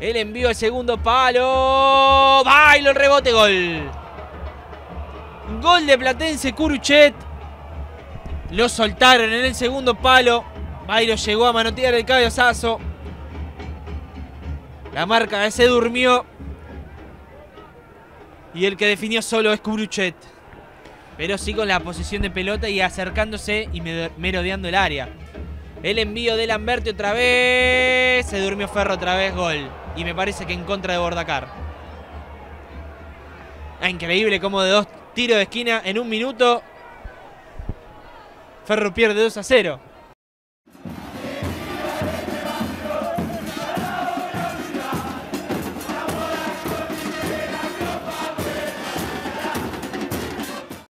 El envío al segundo palo. Bailo el rebote, gol. Gol de Platense Curuchet. Lo soltaron en el segundo palo. Bailo llegó a manotear el cabezazo. La marca se durmió. Y el que definió solo es Curuchet. Pero sí con la posición de pelota y acercándose y merodeando el área. El envío de Lamberti otra vez. Se durmió Ferro otra vez, gol. Y me parece que en contra de Bordacar. Ah, increíble como de dos tiros de esquina en un minuto. Ferro pierde 2 a 0.